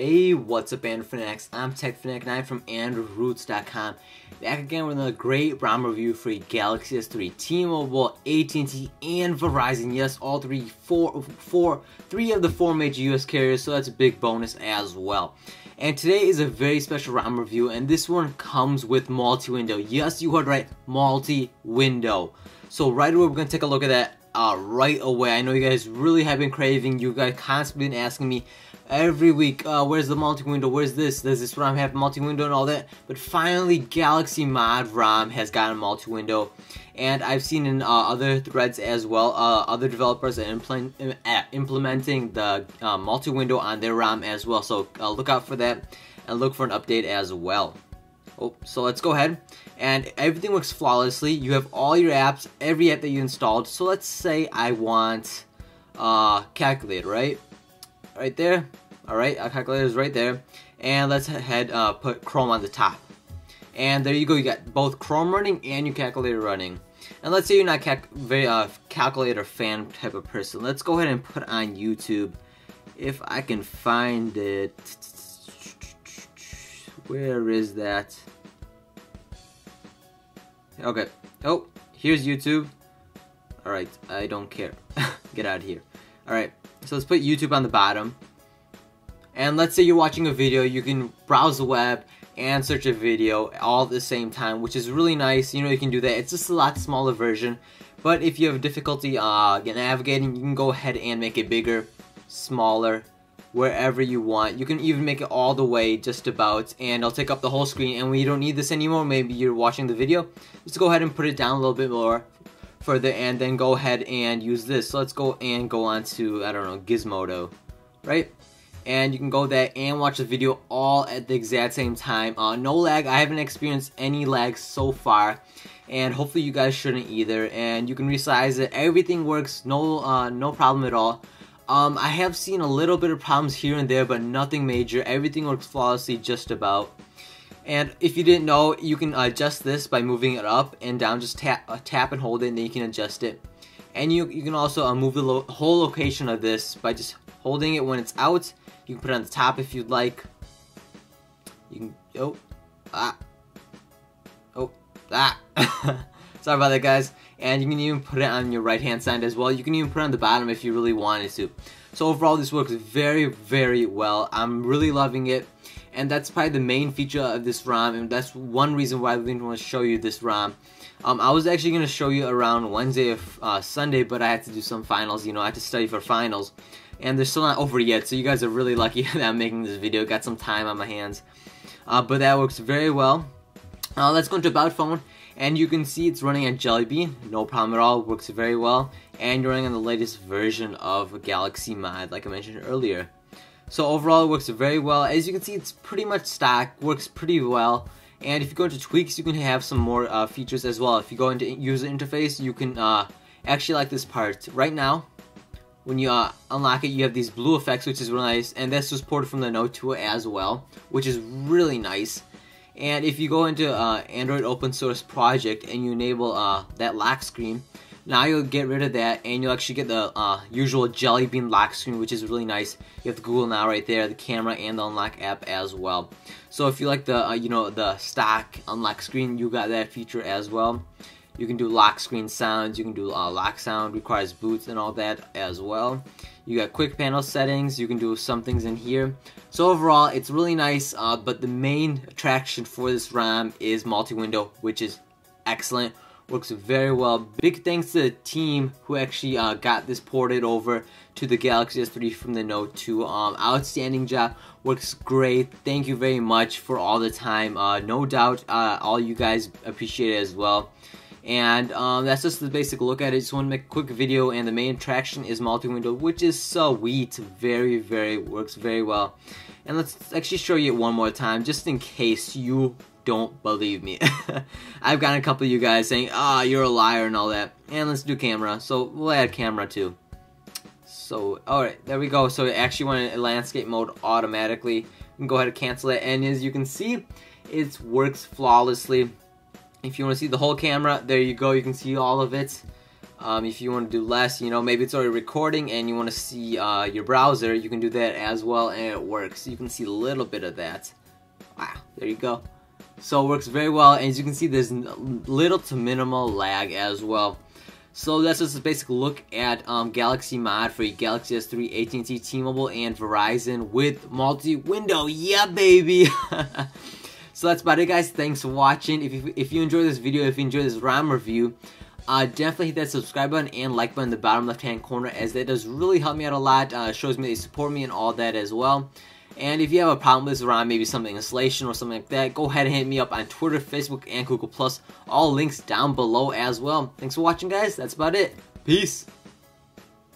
Hey, what's up, Android Fanatics? I'm TechFanatic and I'm from AndroidRootz.com. Back again with another great ROM review for Galaxy S3, T-Mobile, AT&T, and Verizon. Yes, all three, four, four, three of the four major U.S. carriers, so that's a big bonus as well. And today is a very special ROM review, and this one comes with multi-window. Yes, you heard right, multi-window. So right away, we're going to take a look at that uh, right away. I know you guys really have been craving, you guys constantly been asking me, every week, uh, where's the multi-window, where's this, does this ROM have multi-window and all that, but finally Galaxy Mod ROM has gotten multi-window, and I've seen in uh, other threads as well, uh, other developers are implement, uh, implementing the uh, multi-window on their ROM as well, so uh, look out for that, and look for an update as well. Oh, so let's go ahead, and everything works flawlessly, you have all your apps, every app that you installed, so let's say I want uh, calculator, right? right there. Alright, our calculator is right there. And let's head uh, put Chrome on the top. And there you go, you got both Chrome running and your calculator running. And let's say you're not uh, calculator fan type of person. Let's go ahead and put on YouTube. If I can find it. Where is that? Okay. Oh, here's YouTube. Alright, I don't care. Get out of here. Alright, so let's put YouTube on the bottom. And let's say you're watching a video, you can browse the web and search a video all at the same time, which is really nice. You know, you can do that. It's just a lot smaller version. But if you have difficulty uh, navigating, you can go ahead and make it bigger, smaller, wherever you want. You can even make it all the way just about and I'll take up the whole screen and you don't need this anymore, maybe you're watching the video, just go ahead and put it down a little bit more further and then go ahead and use this. So let's go and go on to, I don't know, Gizmodo, right? And you can go there and watch the video all at the exact same time. Uh, no lag, I haven't experienced any lag so far. And hopefully you guys shouldn't either. And you can resize it, everything works, no, uh, no problem at all. Um, I have seen a little bit of problems here and there, but nothing major. Everything works flawlessly just about. And if you didn't know, you can adjust this by moving it up and down. Just tap, uh, tap and hold it, and then you can adjust it. And you, you can also uh, move the lo whole location of this by just holding it when it's out. You can put it on the top if you'd like. You can, oh, ah, oh, ah. Sorry about that, guys. And you can even put it on your right hand side as well. You can even put it on the bottom if you really wanted to. So overall, this works very, very well. I'm really loving it and that's probably the main feature of this ROM and that's one reason why I didn't want to show you this ROM. Um, I was actually going to show you around Wednesday or uh, Sunday but I had to do some finals, you know, I had to study for finals and they're still not over yet so you guys are really lucky that I'm making this video, got some time on my hands. Uh, but that works very well. Uh, let's go into About Phone and you can see it's running Jelly Bean, no problem at all, works very well and you're running on the latest version of Galaxy Mod like I mentioned earlier. So overall it works very well. As you can see it's pretty much stock, works pretty well. And if you go into tweaks you can have some more uh, features as well. If you go into user interface you can uh, actually like this part. Right now when you uh, unlock it you have these blue effects which is really nice and this was ported from the Note 2 as well which is really nice. And if you go into uh, Android open source project and you enable uh, that lock screen now you'll get rid of that and you'll actually get the uh, usual Jelly Bean lock screen which is really nice. You have the Google Now right there, the camera and the unlock app as well. So if you like the uh, you know the stock unlock screen, you got that feature as well. You can do lock screen sounds, you can do uh, lock sound, requires boots and all that as well. You got quick panel settings, you can do some things in here. So overall, it's really nice, uh, but the main attraction for this ROM is multi-window, which is excellent works very well. Big thanks to the team who actually uh, got this ported over to the Galaxy S3 from the Note 2. Um, outstanding job, works great. Thank you very much for all the time. Uh, no doubt uh, all you guys appreciate it as well. And um, that's just the basic look at it. Just want to make a quick video and the main attraction is multi-window which is so sweet. Very, very, works very well. And let's actually show you it one more time just in case you don't believe me. I've gotten a couple of you guys saying, ah, oh, you're a liar and all that. And let's do camera. So we'll add camera too. So, alright, there we go. So it actually went in landscape mode automatically. You can go ahead and cancel it. And as you can see, it works flawlessly. If you want to see the whole camera, there you go. You can see all of it. Um, if you want to do less, you know, maybe it's already recording and you want to see uh, your browser, you can do that as well and it works. You can see a little bit of that. Wow, there you go. So it works very well and as you can see there's little to minimal lag as well. So that's just a basic look at um, Galaxy Mod for Galaxy S3, AT&T, T-Mobile, and Verizon with multi-window. Yeah, baby! so that's about it, guys. Thanks for watching. If you, if you enjoyed this video, if you enjoyed this ROM review, uh, definitely hit that subscribe button and like button in the bottom left hand corner as that does really help me out a lot. Uh, shows me they support me and all that as well. And if you have a problem with this around maybe something installation or something like that, go ahead and hit me up on Twitter, Facebook, and Google+. All links down below as well. Thanks for watching, guys. That's about it. Peace.